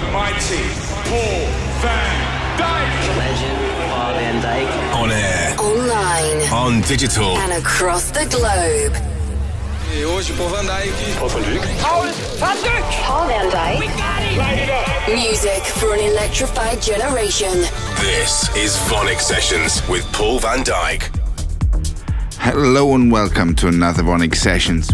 the mighty Paul van Dyk. Legend Paul van Dyk. On air, Online on digital. and across the globe. Hey, hoje Paul van Dyk. Paul van Dyk. Paul van Dyk. Music for an electrified generation. This is VONYC Sessions with Paul van Dyk. Hello and welcome to another VONYC Sessions.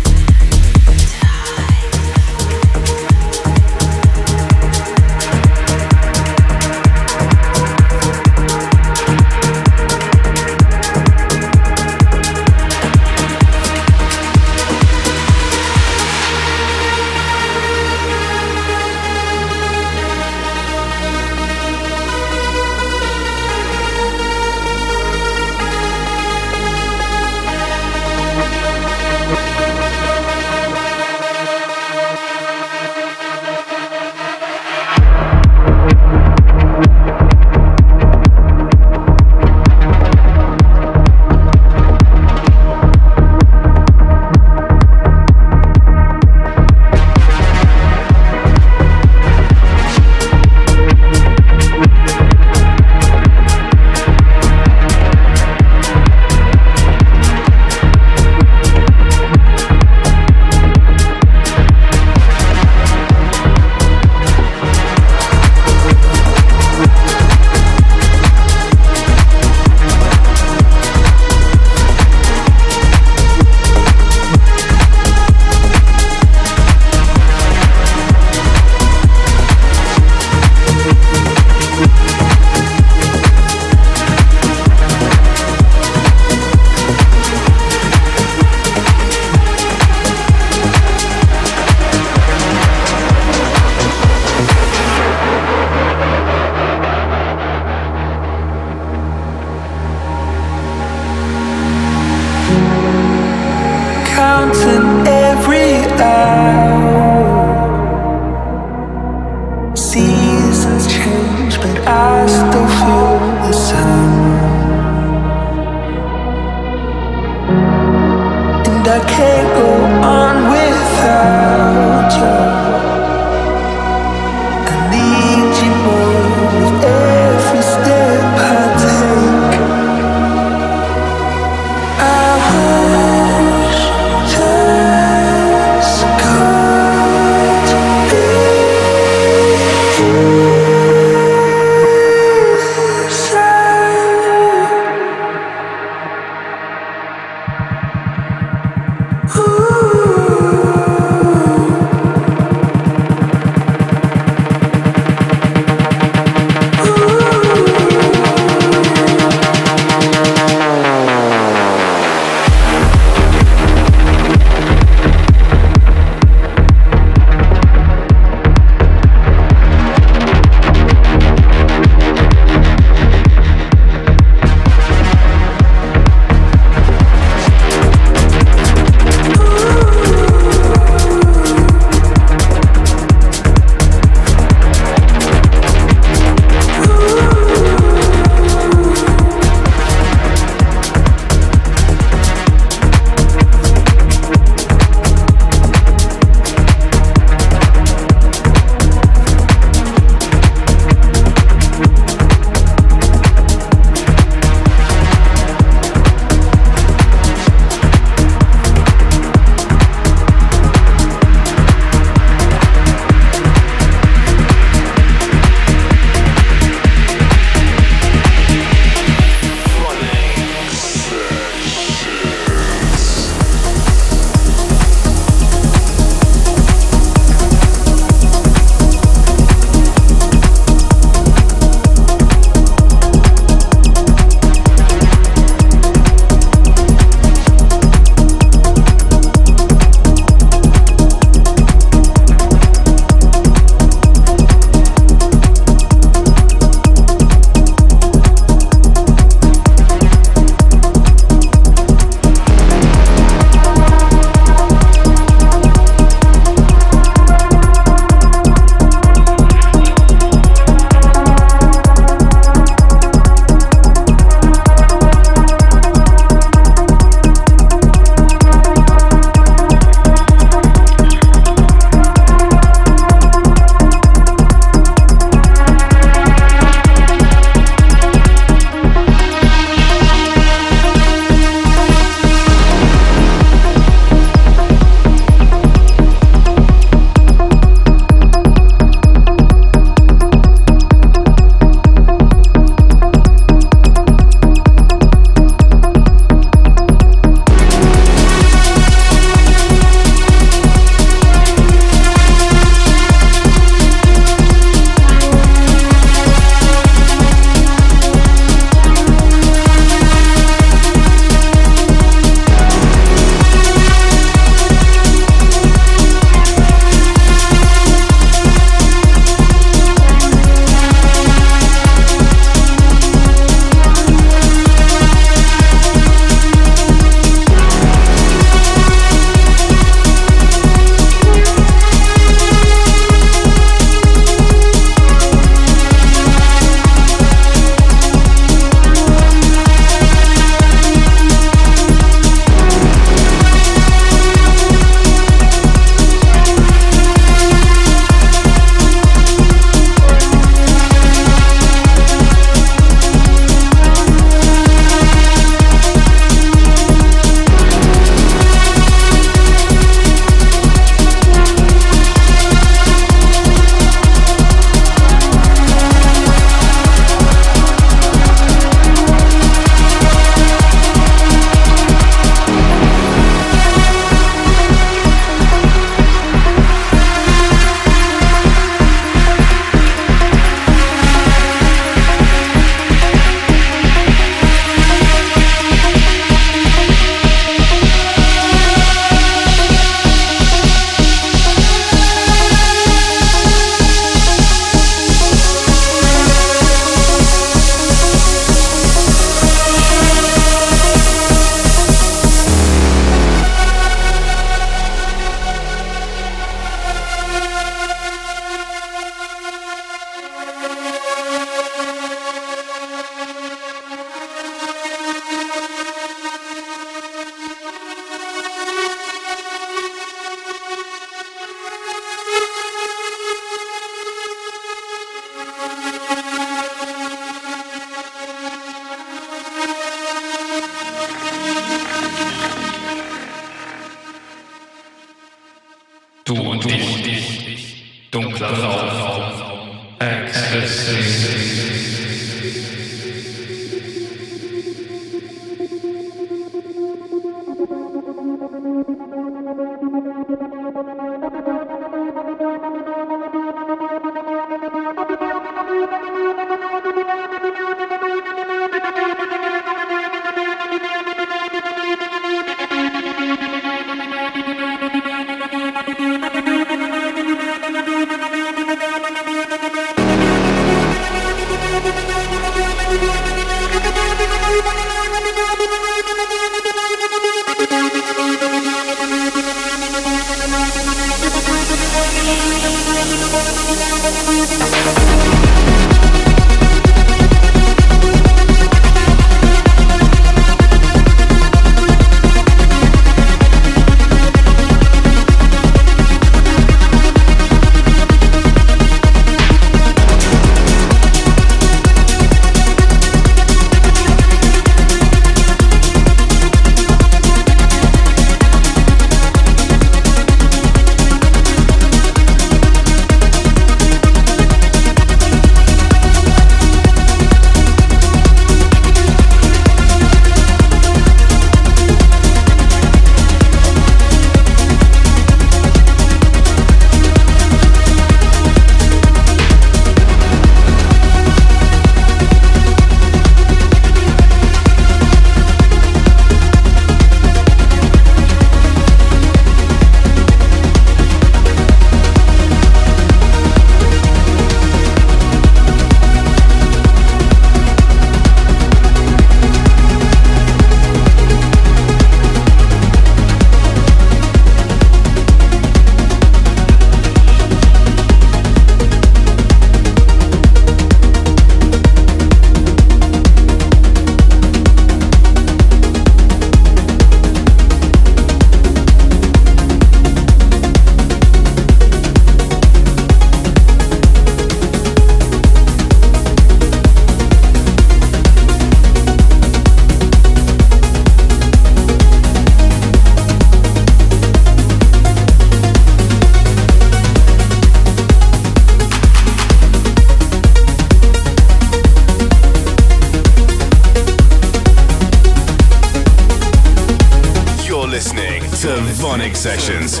Sessions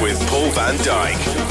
with Paul Van Dyk.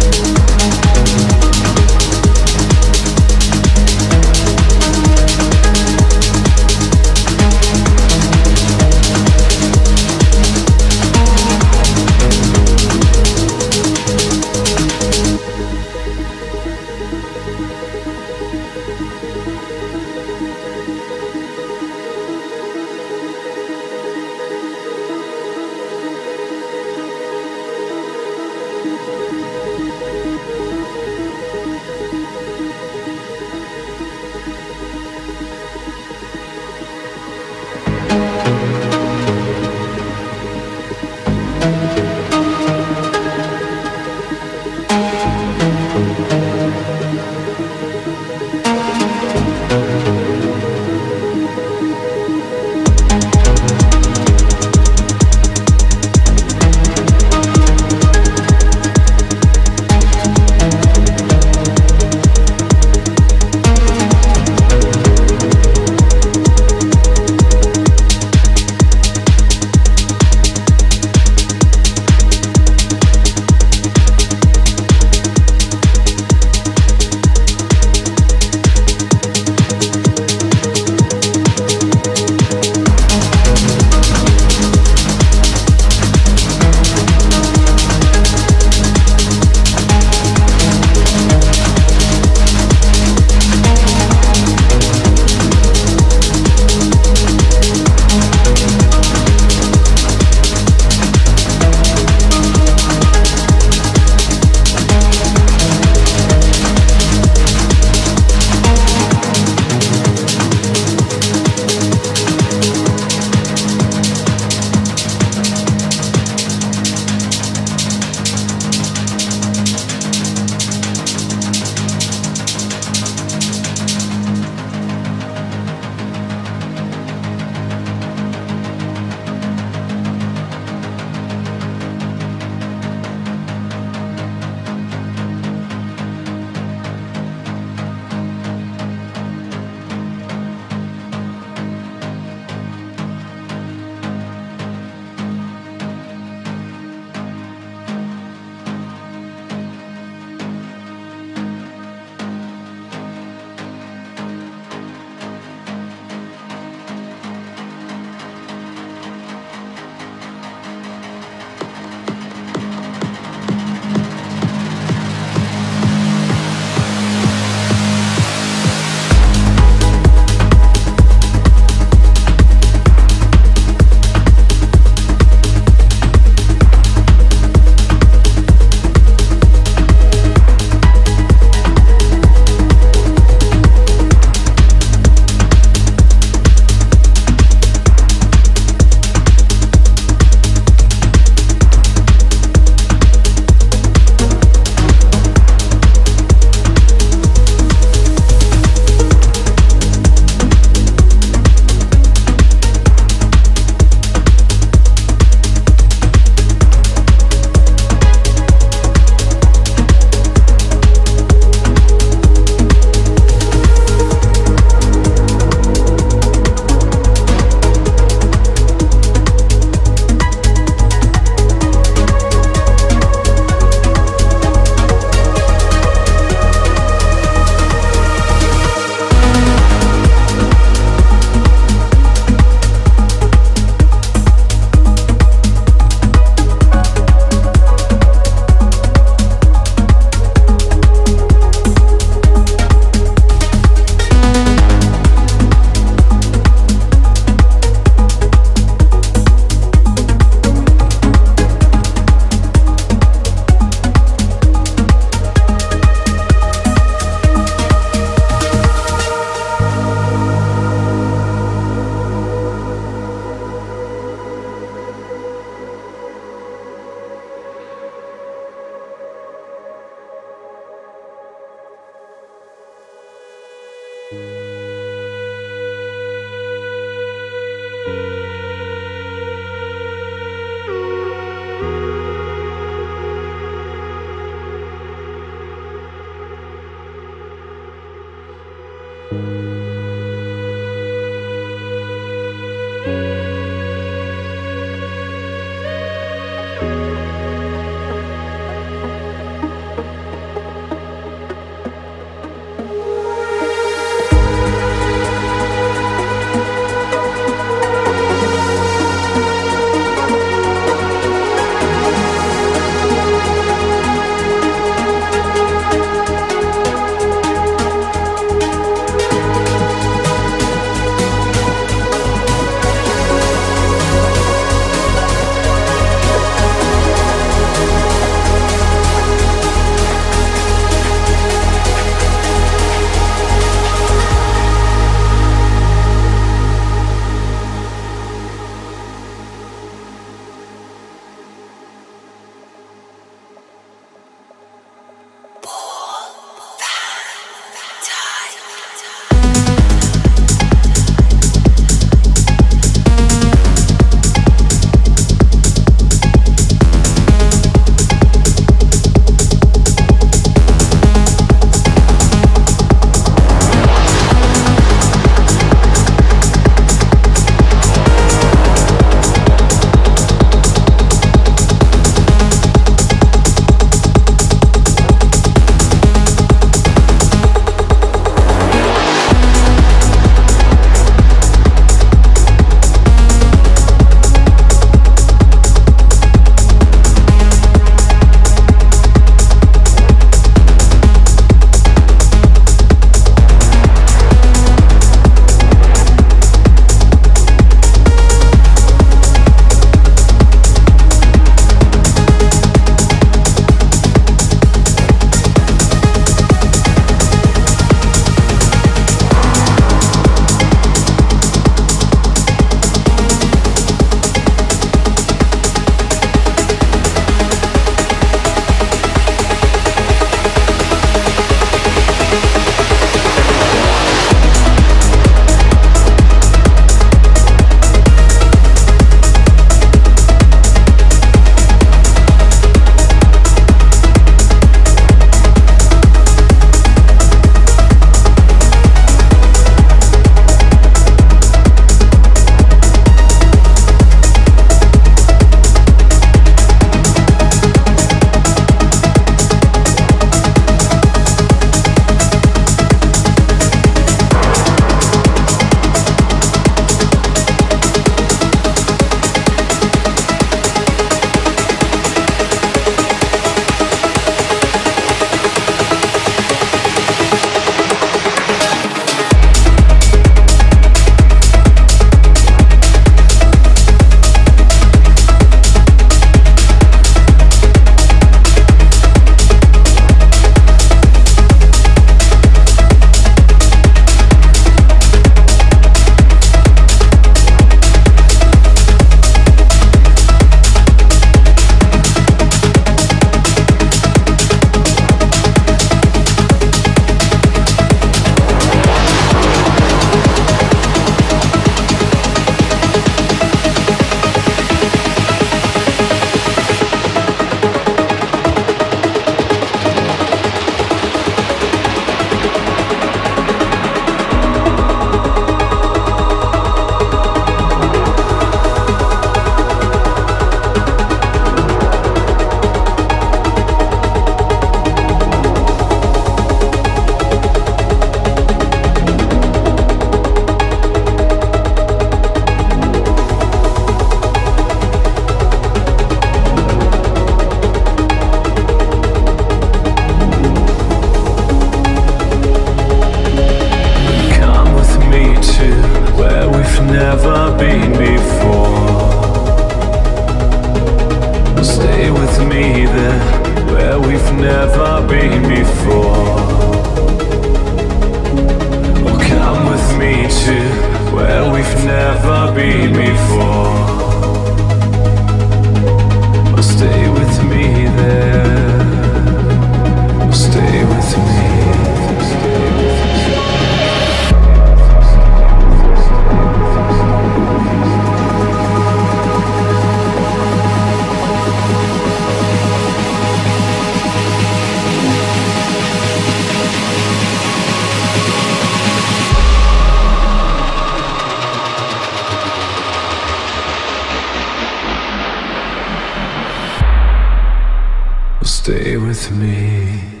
Stay with me.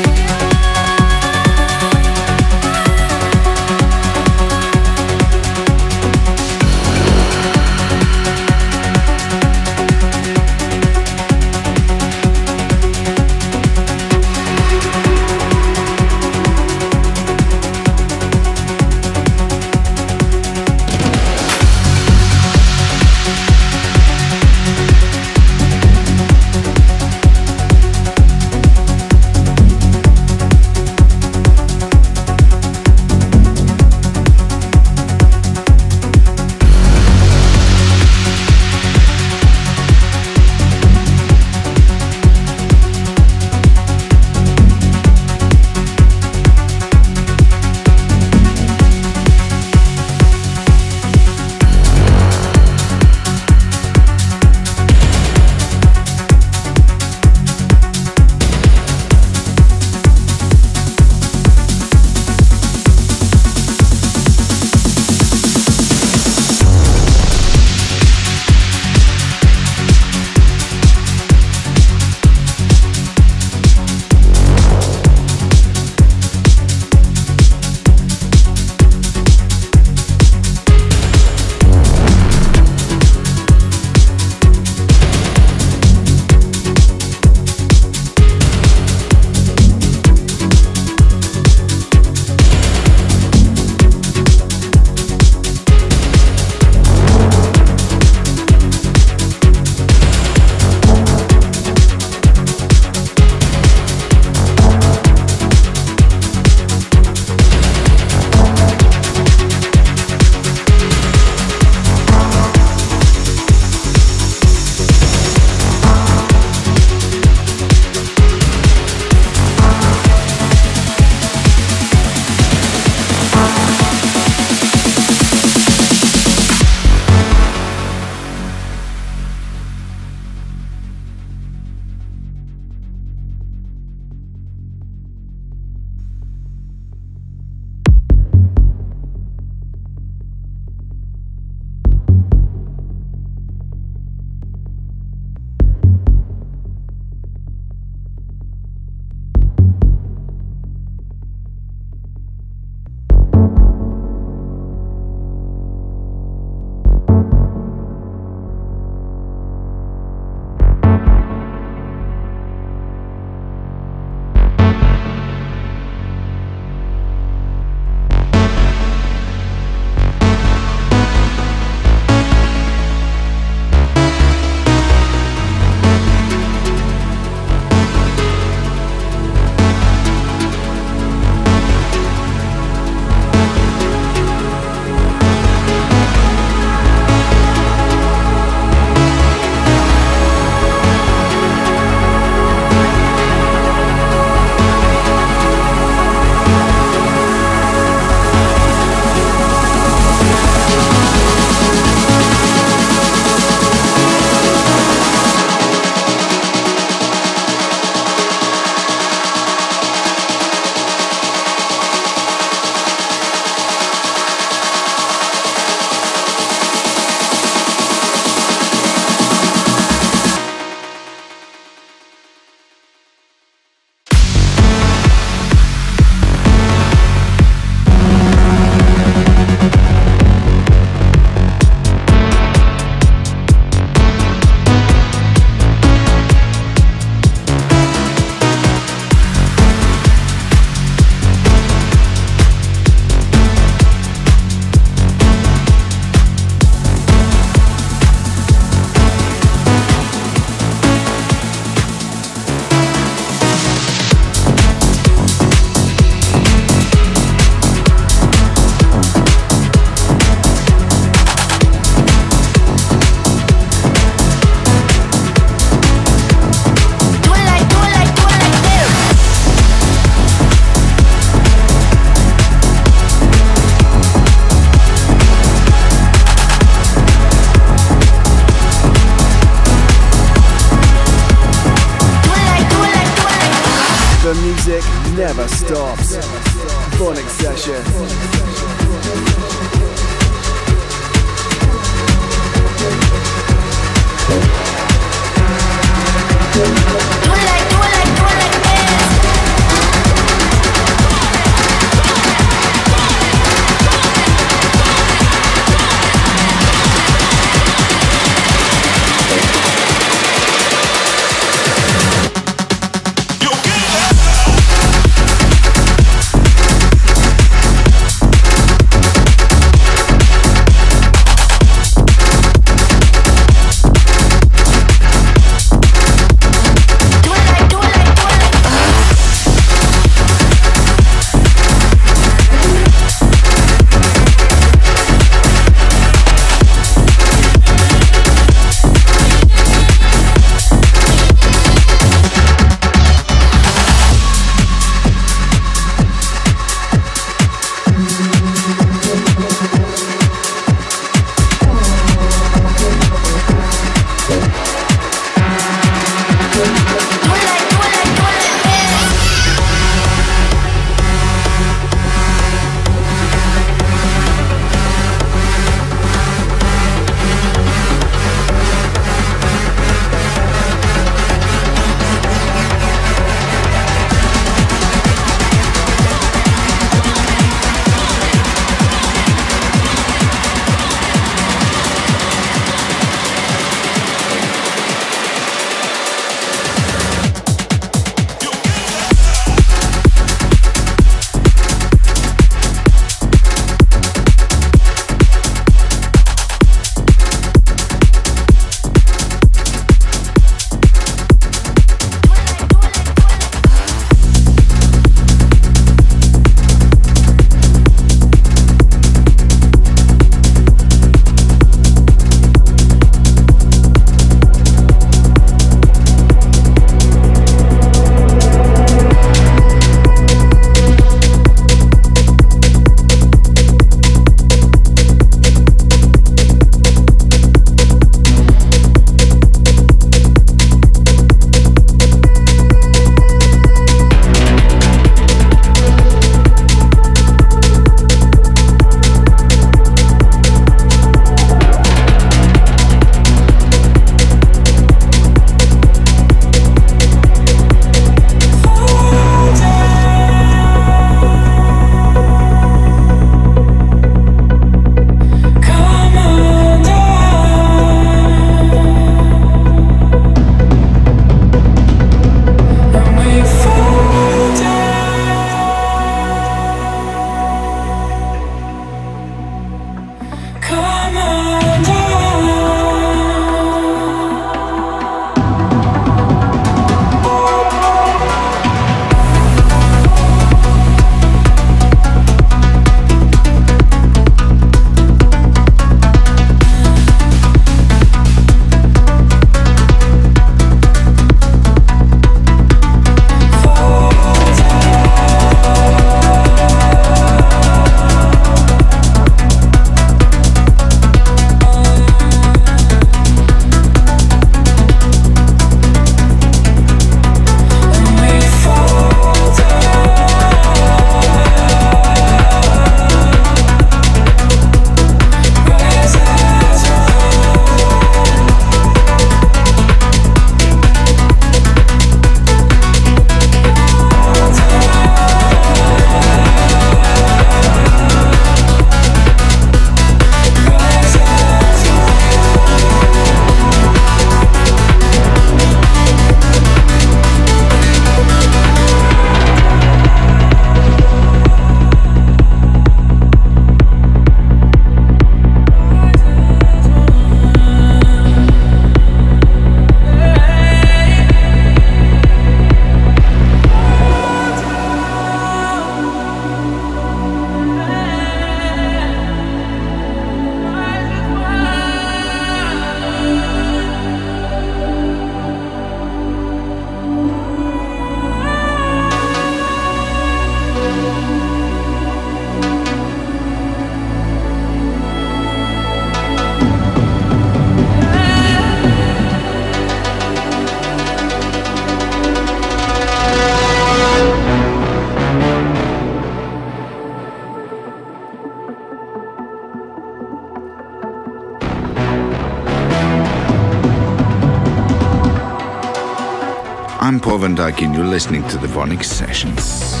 Listening to the Vonyc Sessions.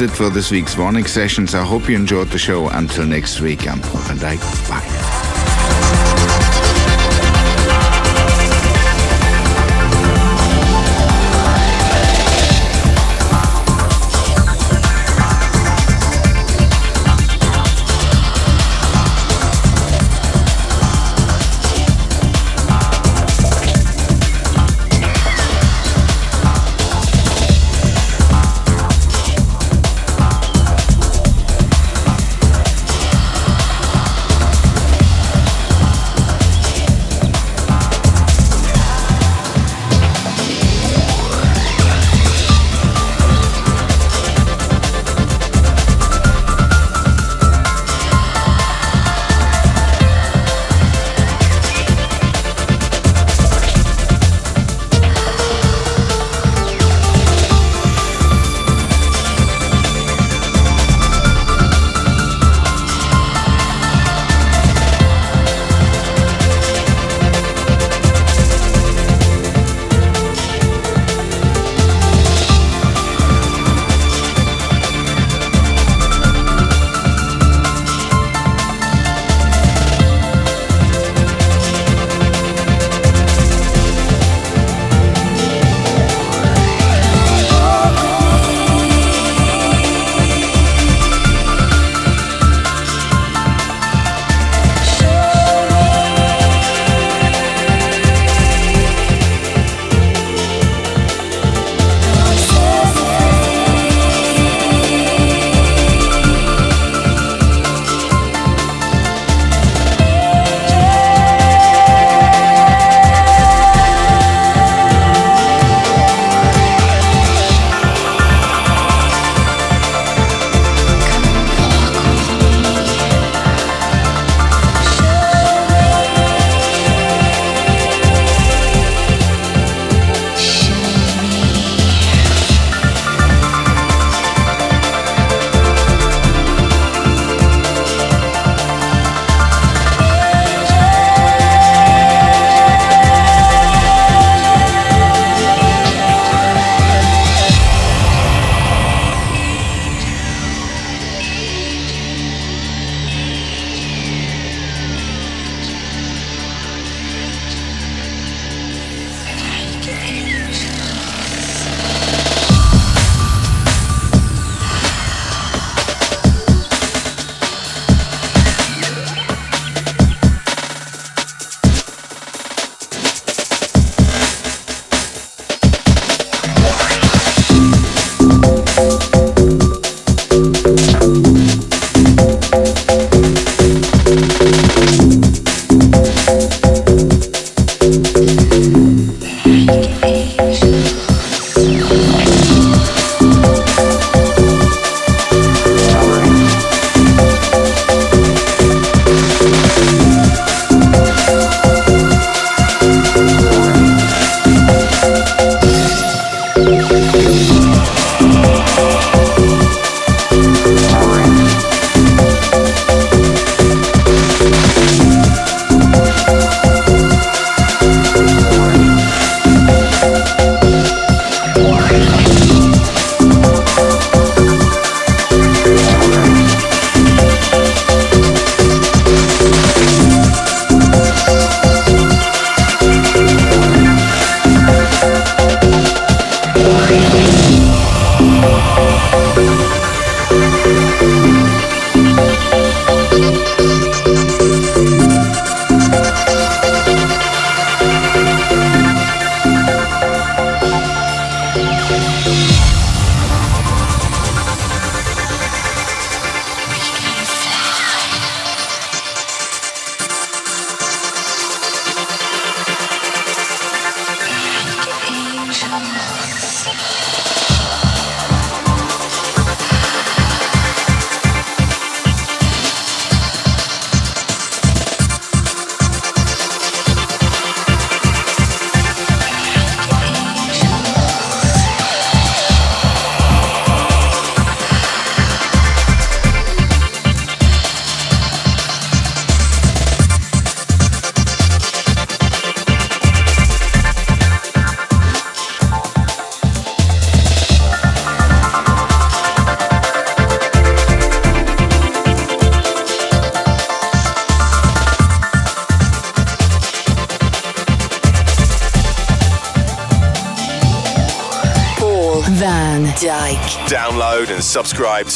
It for this week's VONYC Sessions. I hope you enjoyed the show. Until next week, I'm Paul van Dyk.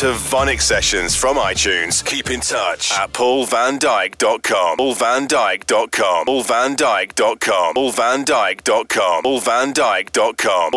To VONYC Sessions from iTunes. Keep in touch at paulvandyk.com. paulvandyk.com. paulvandyk.com. paulvandyk.com. paulvandyk.com.